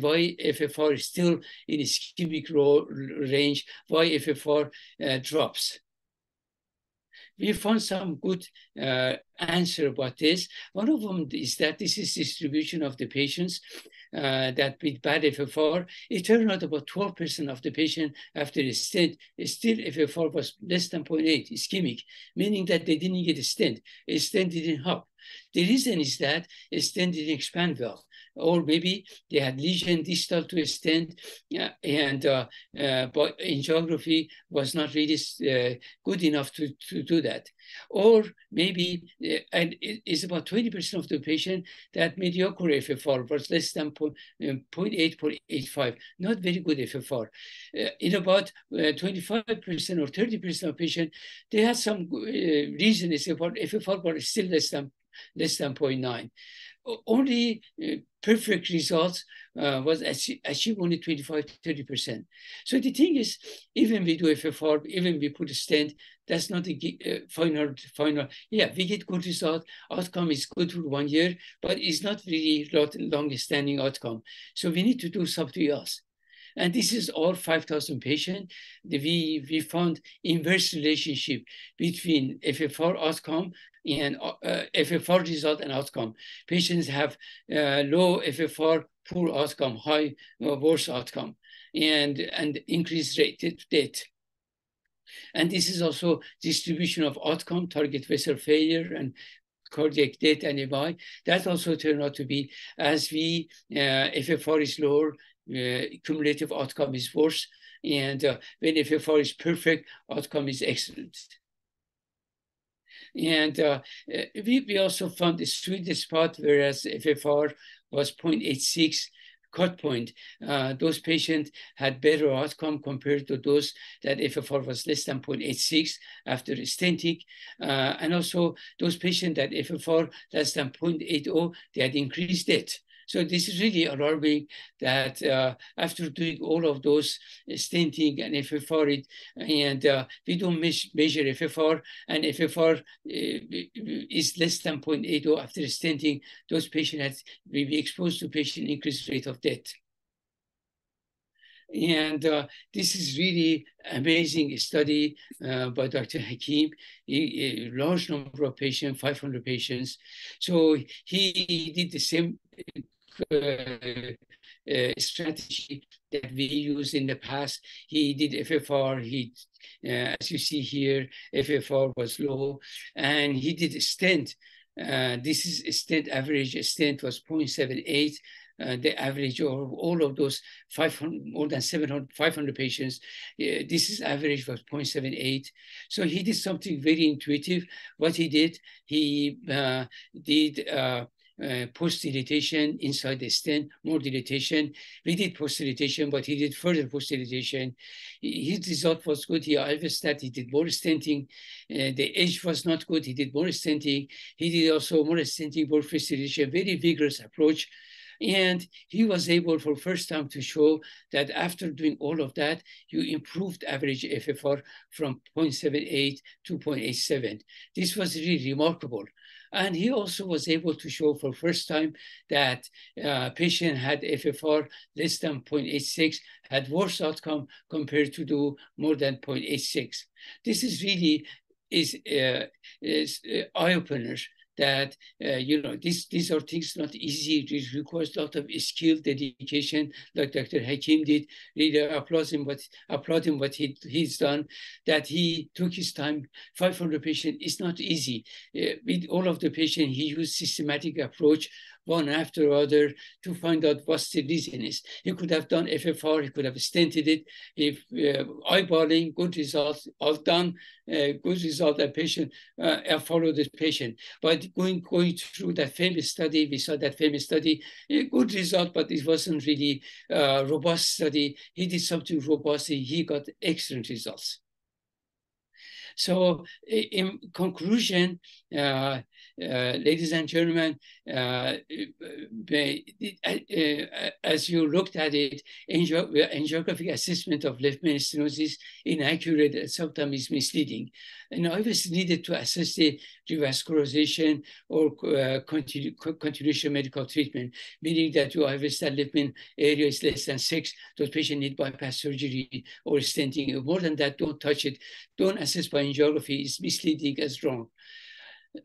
[SPEAKER 2] why FFR is still in ischemic range, why FFR uh, drops we found some good uh, answer about this. One of them is that this is distribution of the patients uh, that with bad FFR. It turned out about 12% of the patient after a stent, still FFR was less than 0.8, ischemic, meaning that they didn't get a stent. A stent didn't help. The reason is that a stent didn't expand well or maybe they had lesion distal to stent, uh, and uh, uh, but angiography was not really uh, good enough to, to do that. Or maybe, uh, and it's about 20% of the patient that mediocre FFR was less than 0.8, 0.85, not very good FFR. in about 25% or 30% of patients, they had some reason it's about FFR, but still less than less than 0.9 only uh, perfect results uh, was achieved only 25 30%. So the thing is, even we do FFR, even we put a stent, that's not the uh, final, final. Yeah, we get good result. Outcome is good for one year, but it's not really lot long standing outcome. So we need to do something else. And this is all 5,000 patients. We, we found inverse relationship between FFR outcome and uh, FFR result and outcome. Patients have uh, low FFR, poor outcome, high, uh, worse outcome, and, and increased rate death. And this is also distribution of outcome, target vessel failure, and cardiac death and MI. That also turned out to be, as we, uh, FFR is lower, cumulative outcome is worse. And uh, when FFR is perfect, outcome is excellent. And uh, we, we also found the sweet spot, whereas FFR was 0.86 cut point. Uh, those patients had better outcome compared to those that FFR was less than 0.86 after stenting. Uh, and also those patients that FFR less than 0.80, they had increased death. So this is really alarming that uh, after doing all of those stenting and FFR, it, and uh, we don't measure FFR, and FFR uh, is less than 0.80 after stenting, those patients will be exposed to patient increased rate of death. And uh, this is really amazing study uh, by Dr. Hakim, a, large number of patients, 500 patients. So he did the same uh, uh, strategy that we used in the past. He did FFR. He, uh, as you see here, FFR was low, and he did stent. Uh, this is stent average. Stent was 0.78. Uh, the average of all of those 500, more than 700, 500 patients, uh, this is average was 0.78. So he did something very intuitive. What he did, he uh, did uh, post dilatation inside the stent, more dilatation. We did post dilatation, but he did further post dilatation. His result was good. He alvestatin, he did more stenting. Uh, the edge was not good. He did more stenting. He did also more stenting, more facilitation, very vigorous approach. And he was able for first time to show that after doing all of that, you improved average FFR from 0.78 to 0.87. This was really remarkable. And he also was able to show for first time that uh, patient had FFR less than 0.86, had worse outcome compared to do more than 0.86. This is really is, uh, is uh, eye-opener that uh, you know these these are things not easy. It requires a lot of skill, dedication, like Dr. Hakim did. Really applaud him what applaud him what he he's done. That he took his time. 500 patients is not easy. Uh, with all of the patients, he used systematic approach one after other to find out what the reason is. He could have done FFR, he could have stented it. If uh, eyeballing, good results, all done, uh, good result, that patient, uh, follow this patient. But going, going through that famous study, we saw that famous study, a good result, but it wasn't really a robust study. He did something robust, he got excellent results. So in conclusion, uh, uh, ladies and gentlemen, uh, uh, as you looked at it, angiographic assessment of left stenosis inaccurate and sometimes misleading. And IVUS needed to assess the revascularization or uh, continu continuation medical treatment, meaning that you have that left main area is less than six, those patients need bypass surgery or stenting. More than that, don't touch it. Don't assess by angiography. It's misleading as wrong.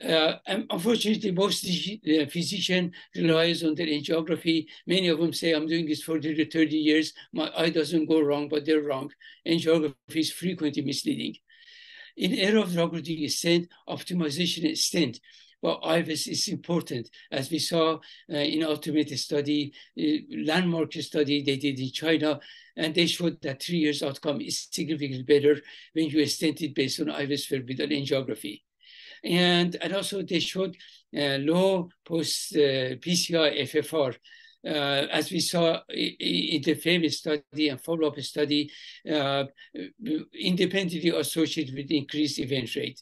[SPEAKER 2] Uh, unfortunately, most uh, physician relies on their angiography. Many of them say, I'm doing this for 30, 30 years. My eye doesn't go wrong, but they're wrong. Angiography is frequently misleading. In era of drug-eluting stent, optimization stent well, IVUS is important. As we saw uh, in ULTIMATE study, uh, landmark study they did in China, and they showed that three years outcome is significantly better when you stent it based on IVUS with angiography. And, and also they showed uh, low post uh, PCI FFR. Uh, as we saw in the famous study and follow-up study, uh, independently associated with increased event rate.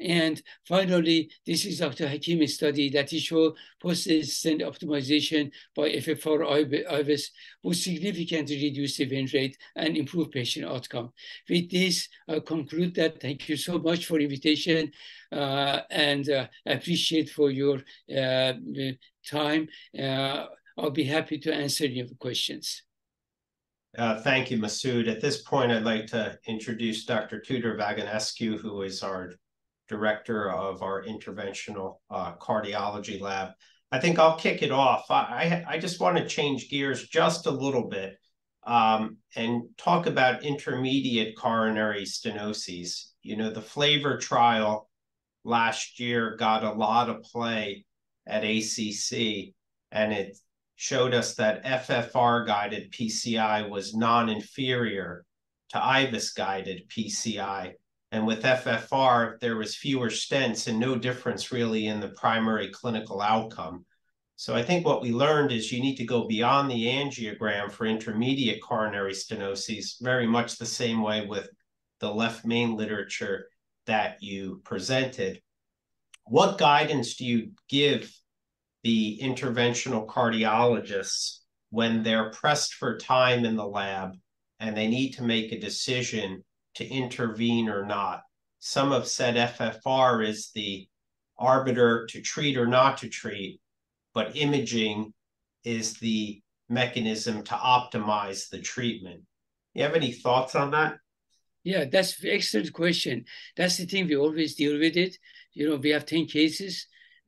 [SPEAKER 2] And finally, this is Dr. Hakimi's study that he showed post-stent optimization by FFR IVUS will significantly reduce event rate and improve patient outcome. With this, I conclude that. Thank you so much for invitation uh, and uh, appreciate for your uh, time. Uh, I'll be happy to answer your questions.
[SPEAKER 1] Uh, thank you, Masoud. At this point, I'd like to introduce Dr. Tudor Vagaonescu, who is our director of our interventional uh, cardiology lab. I think I'll kick it off. I, I, just want to change gears just a little bit um, and talk about intermediate coronary stenoses. You know, the FLAVOUR trial last year got a lot of play at ACC, and it showed us that FFR guided PCI was non inferior to IVUS guided PCI. And with FFR, there was fewer stents and no difference really in the primary clinical outcome. So I think what we learned is you need to go beyond the angiogram for intermediate coronary stenosis, very much the same way with the left main literature that you presented. What guidance do you give the interventional cardiologists when they're pressed for time in the lab and they need to make a decision to intervene or not. Some have said FFR is the arbiter to treat or not to treat, but imaging is the mechanism to optimize the treatment. You have any thoughts on that?
[SPEAKER 2] Yeah, that's excellent question. That's the thing we always deal with it. You know, we have 10 cases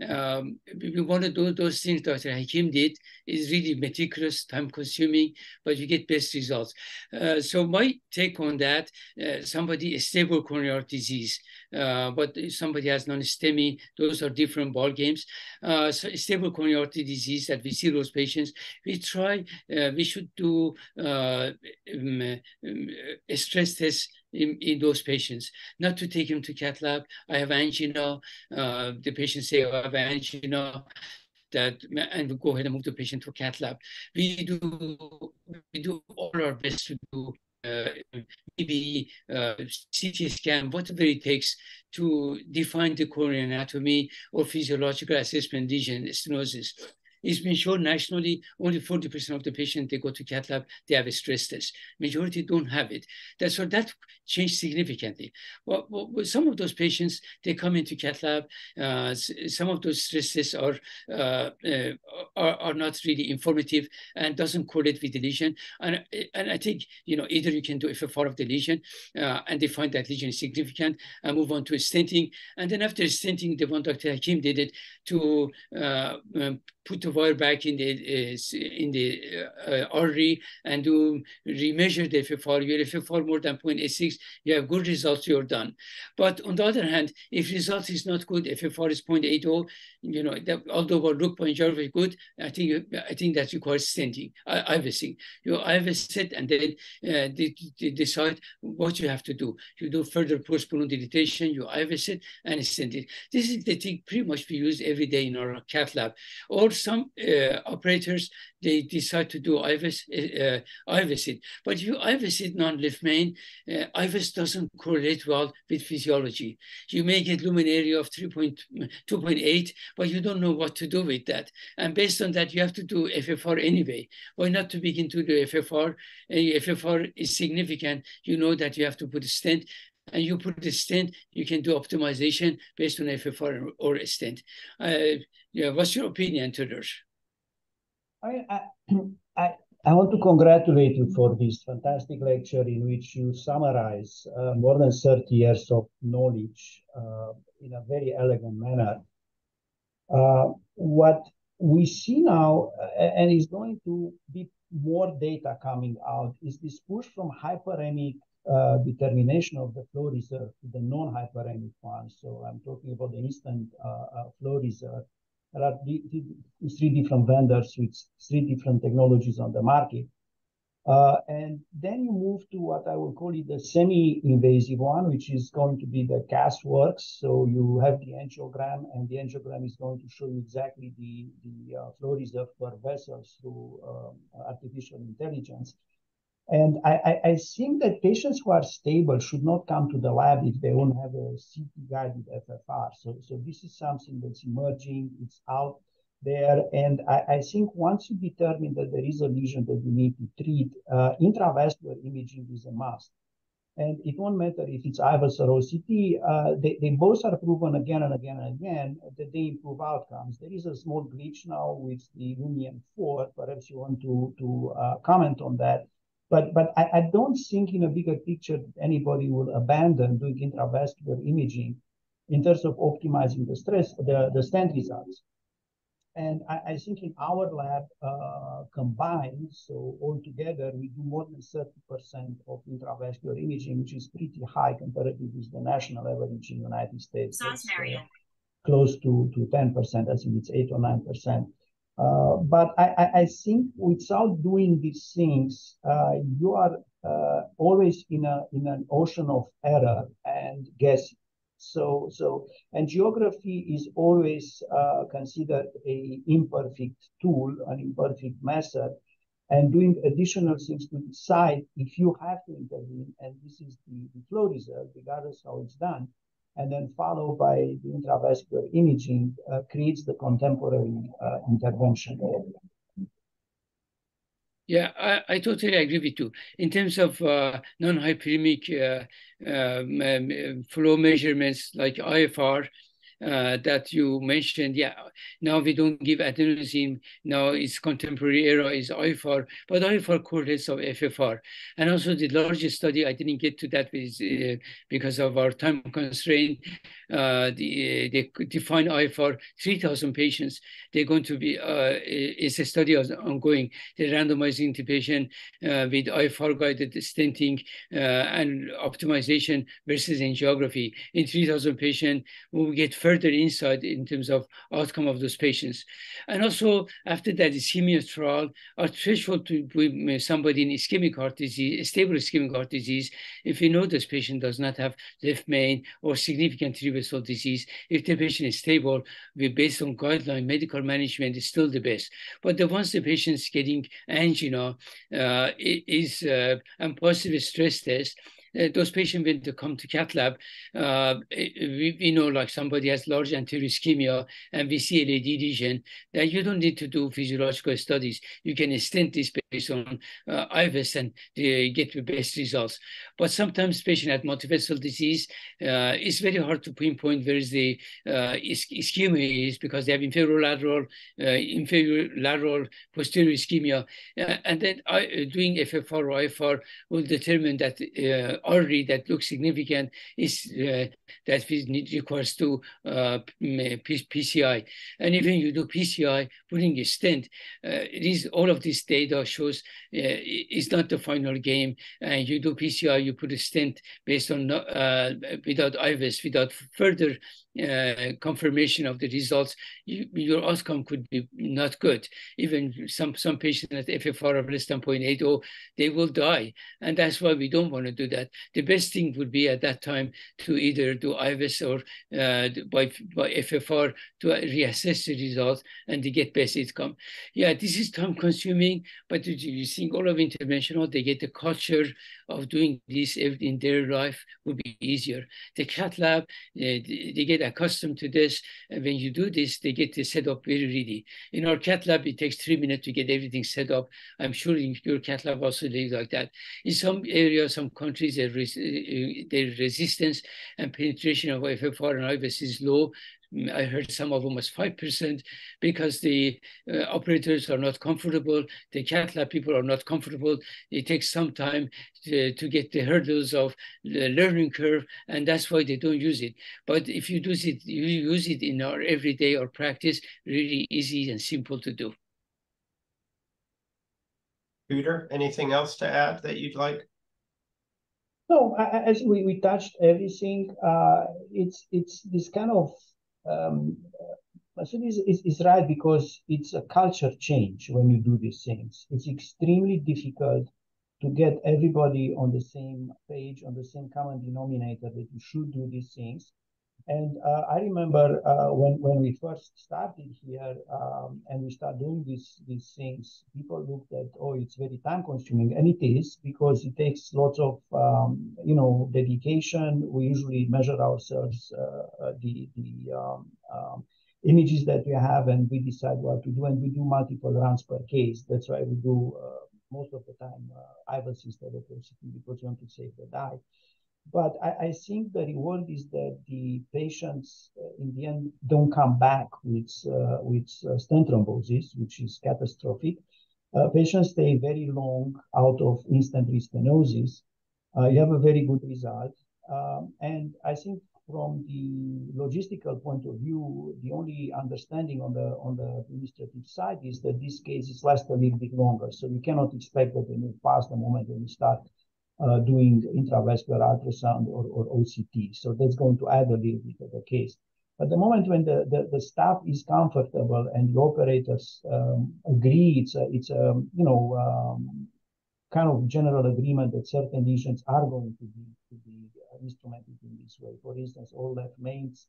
[SPEAKER 2] um, we want to do those things Dr. Hakim did is really meticulous, time consuming, but you get best results. Uh, so my take on that, uh, somebody stable coronary disease, uh, but somebody has non-STEMI, those are different ball games. Uh, so stable coronary disease that we see those patients, we try, uh, we should do uh, um, um, stress tests in, in those patients, not to take him to cath lab. I have angina. Uh, the patient say, oh, I have angina. That and we go ahead and move the patient to cath lab. We do we do all our best to do uh, maybe uh, CT scan, whatever it takes to define the coronary anatomy or physiological assessment lesion stenosis. It's been shown nationally, only 40% of the patients they go to cath lab, they have a stress test. Majority don't have it. That's so that changed significantly. Well, well, some of those patients, they come into cath lab. Uh, some of those stress tests are, uh, uh, are, are not really informative and doesn't correlate with the lesion. And, and I think, you know, either you can do FFR of the lesion uh, and they find that lesion is significant and move on to stenting. And then after stenting, the one Dr. Hakim did it to uh, um, put the wire back in the uh, in the uh, artery and do remeasure the FFR. Your FFR more than 0.86, you have good results, you're done. But on the other hand, if result is not good, FFR is 0.80, you know, that, although our look point is good, I think I think that requires stenting, IVUSing. You IVUS it and then uh, decide what you have to do. You do further post-balloon dilatation, you IVUS it and stent it. This is the thing pretty much we use every day in our cath lab. Or some uh, operators, they decide to do IVUS, uh, IVUS But if you IVUS non-left main, uh, IVUS doesn't correlate well with physiology. You may get lumen area of 3.2.8, but you don't know what to do with that. And based on that, you have to do FFR anyway. Why not to begin to do FFR? If FFR is significant, you know that you have to put a stent and you put the stent, you can do optimization based on FFR or a stent. Uh, yeah, what's your opinion this?
[SPEAKER 3] I, I, I want to congratulate you for this fantastic lecture in which you summarize uh, more than 30 years of knowledge uh, in a very elegant manner. Uh, what we see now, uh, and is going to be more data coming out, is this push from hyperemic uh, determination of the flow reserve to the non-hyperemic one. So I'm talking about the instant uh, uh, flow reserve. There are three different vendors with three different technologies on the market. Uh, and then you move to what I will call it the semi-invasive one, which is going to be the CathWorks. So you have the angiogram, and the angiogram is going to show you exactly the, the uh, flow reserve per vessel through um, artificial intelligence. And I, I, I, think that patients who are stable should not come to the lab if they don't have a CT guided FFR. So, so this is something that's emerging, it's out there. And I, I think once you determine that there is a lesion that you need to treat, uh, intravascular imaging is a must. And it won't matter if it's IVUS or OCT, uh, they, they both are proven again and again and again that they improve outcomes. There is a small glitch now with the ILUMIEN 4. Perhaps you want to, to uh, comment on that. But but I, I don't think in a bigger picture anybody will abandon doing intravascular imaging in terms of optimizing the stress, the, the stent results. And I, I think in our lab uh, combined, so altogether, we do more than 30% of intravascular imaging, which is pretty high comparative with the national average in the United States. Uh, close to, to 10%, I think it's 8 or 9%. Uh, but I, I, think without doing these things, uh, you are uh, always in a in an ocean of error and guessing. So so angiography is always uh, considered a imperfect tool, an imperfect method, and doing additional things to decide if you have to intervene. And this is the, the flow result, regardless how it's done and then followed by the intravascular imaging uh, creates the contemporary uh, intervention area.
[SPEAKER 2] Yeah, I, I, totally agree with you. In terms of uh, non-hyperemic uh, um, um, flow measurements like IFR, uh, that you mentioned, yeah, now we don't give adenosine. Now it's contemporary era is IFR, but IFR correlates of FFR. And also the largest study, I didn't get to that with, uh, because of our time constraint. Uh, the, they define IFR 3,000 patients. They're going to be, uh, it's a study ongoing. They're randomizing the patient uh, with IFR guided stenting uh, and optimization versus angiography. In 3,000 patients, We'll get further insight in terms of outcome of those patients. And also after that ischemia trial, our threshold to somebody in ischemic heart disease, stable ischemic heart disease, if we know this patient does not have left main or significant vessel disease, if the patient is stable, we based on guideline medical management is still the best. But the once the patient's getting angina uh, is uh, and positive stress test, those patients when they come to cath lab, uh, we, we know like somebody has large anterior ischemia and we see LAD lesion, that you don't need to do physiological studies. You can stent this based on uh, IVUS and get the best results. But sometimes patient have multivessel disease. Uh, it's very hard to pinpoint where is the uh, ischemia is because they have inferior lateral, uh, inferior lateral posterior ischemia. Uh, and then uh, doing FFR or IFR will determine that uh, artery that looks significant is uh, that we need requires to uh, PCI. And even you do PCI, putting a stent, uh, these, all of this data shows uh, it's not the final game. And you do PCI, you put a stent based on uh, without IVUS, without further uh, confirmation of the results, you, your outcome could be not good. Even some, some patients at FFR of less than 0.80, they will die. And that's why we don't want to do that. The best thing would be at that time to either do IVUS or uh, by, by FFR to reassess the results and to get best outcome. Yeah, this is time consuming, but you think all of interventional, they get the culture of doing this in their life would be easier. The cath lab, uh, they get accustomed to this. And when you do this, they get the setup very ready. In our cath lab, it takes three minutes to get everything set up. I'm sure in your cath lab also they like that. In some areas, some countries, their, res their resistance and penetration of FFR and IVUS is low. I heard some of them was 5% because the uh, operators are not comfortable. The cath lab people are not comfortable. It takes some time to, to get the hurdles of the learning curve, and that's why they don't use it. But if you use it, you use it in our everyday or practice, really easy and simple to do.
[SPEAKER 1] Peter, anything else to add that you'd like?
[SPEAKER 3] No, as we, we touched everything, uh, it's it's this kind of um, is, is right because it's a culture change when you do these things. It's extremely difficult to get everybody on the same page, on the same common denominator that you should do these things. And uh, I remember uh, when when we first started here um, and we start doing these these things, people looked at oh it's very time consuming, and it is because it takes lots of um, you know dedication. We usually measure ourselves uh, uh the the um, um, images that we have, and we decide what to do, and we do multiple runs per case. That's why we do uh, most of the time uh, of OCT because we want to save the dye. But I, I, think the reward is that the patients uh, in the end don't come back with uh, with uh, stent thrombosis, which is catastrophic. Patients stay very long out of in-stent restenosis. You have a very good result. Um, and I think from the logistical point of view, the only understanding on the on the administrative side is that this case is last a little bit longer. So you cannot expect that they move past the moment when you start uh, doing intravascular ultrasound or, or OCT. So that's going to add a little bit of the case. But the moment when the, the, the staff is comfortable and the operators um, agree, it's a, it's a you know um, kind of general agreement that certain lesions are going to be to be instrumented in this way. For instance, all left mains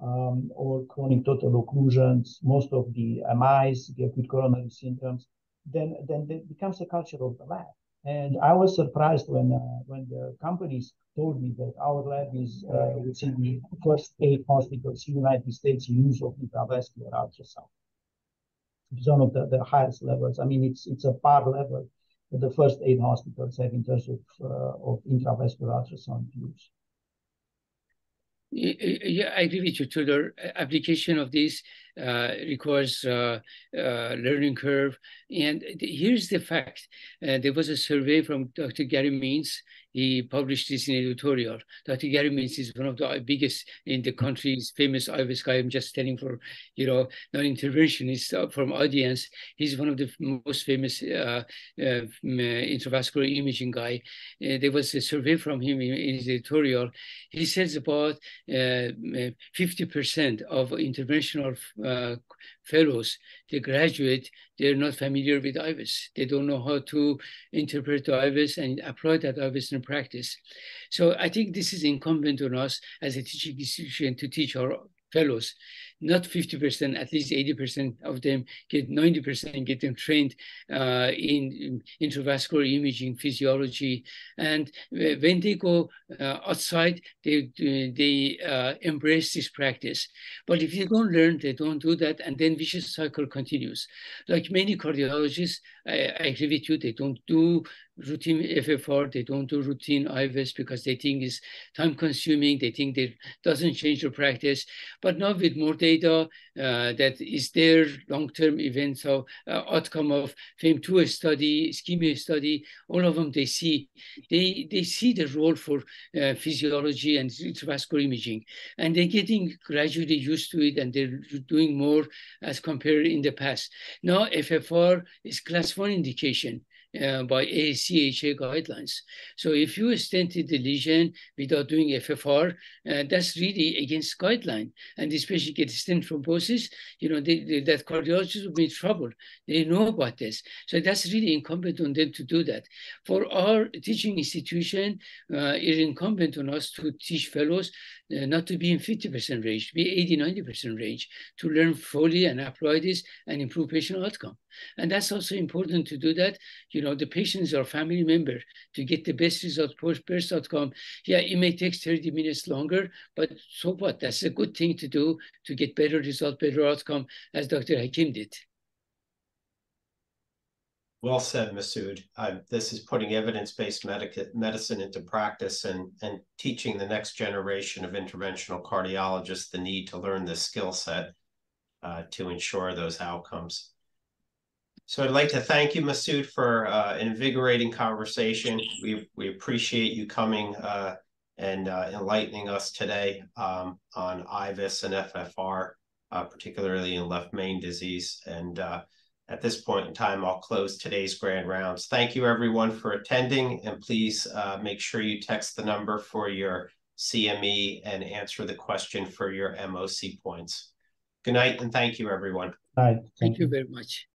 [SPEAKER 3] um, or chronic total occlusions, most of the MIs, the acute coronary syndromes, then then it becomes a culture of the lab. And I was surprised when uh, when the companies told me that our lab is uh, within the first eight hospitals in the United States use of intravascular ultrasound. It's one of the, the highest levels. I mean, it's it's a par level that the first eight hospitals have in terms of uh, of intravascular ultrasound use.
[SPEAKER 2] Yeah, I agree with you. Tudor application of this uh, requires uh, uh, learning curve. And here's the fact. Uh, there was a survey from Dr. Gary Mintz he published this in editorial. Dr. Gary Mintz is one of the biggest in the country's famous IVUS guy. I'm just telling for, you know, non-interventionist uh, from audience. He's one of the most famous uh, uh, intravascular imaging guy. Uh, there was a survey from him in, in his editorial. He says about 50% uh, of interventional uh, fellows, they graduate, they're not familiar with IVUS. They don't know how to interpret the IVUS and apply that IVUS in practice. So I think this is incumbent on us as a teaching institution to teach our fellows. Not 50%, at least 80% of them get 90% get them trained uh, in, in intravascular imaging physiology. And when they go uh, outside, they, they uh, embrace this practice. But if they don't learn, they don't do that, and then vicious cycle continues. Like many cardiologists, I, I agree with you, they don't do routine FFR, they don't do routine IVUS because they think it's time consuming, they think it doesn't change their practice. But now with more data uh, that is their long-term events of uh, outcome of FAME2 study, ischemia study, all of them they see, they, they see the role for uh, physiology and intravascular imaging. And they're getting gradually used to it and they're doing more as compared in the past. Now FFR is class one indication uh, by ACHA guidelines. So if you stented the lesion without doing FFR, uh, that's really against guideline. And patient gets stent thrombosis, you know, they, they, that cardiologist will be in trouble. They know about this. So that's really incumbent on them to do that. For our teaching institution, uh, it's incumbent on us to teach fellows uh, not to be in 50% range, be 80, 90% range, to learn fully and apply this and improve patient outcome. And that's also important to do that. You know, the patient is our family member to get the best result, best outcome. Yeah, it may take 30 minutes longer, but so what? That's a good thing to do to get better result, better outcome, as Dr. Hakim did.
[SPEAKER 1] Well said, Masood. This is putting evidence-based medicine into practice and, and teaching the next generation of interventional cardiologists the need to learn this skill set uh, to ensure those outcomes. So I'd like to thank you, Masood, for uh, an invigorating conversation. We, we appreciate you coming uh, and uh, enlightening us today um, on IVUS and FFR, uh, particularly in left main disease. And uh, at this point in time, I'll close today's grand rounds. Thank you, everyone, for attending. And please uh, make sure you text the number for your CME and answer the question for your MOC points. Good night, and thank you, everyone.
[SPEAKER 3] Bye.
[SPEAKER 2] Thank you very much.